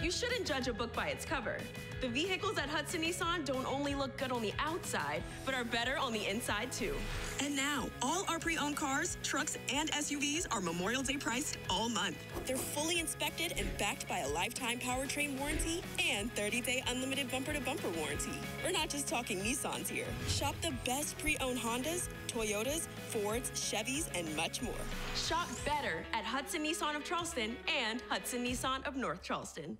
You shouldn't judge a book by its cover. The vehicles at Hudson Nissan don't only look good on the outside, but are better on the inside too. And now, all our pre owned cars, trucks, and SUVs are Memorial Day priced all month. They're fully inspected and backed by a lifetime powertrain warranty and 30 day unlimited bumper to bumper warranty. We're not just talking Nissans here. Shop the best pre owned Hondas, Toyotas, Fords, Chevys, and much more. Shop better at Hudson Nissan of Charleston and Hudson Nissan of North Charleston.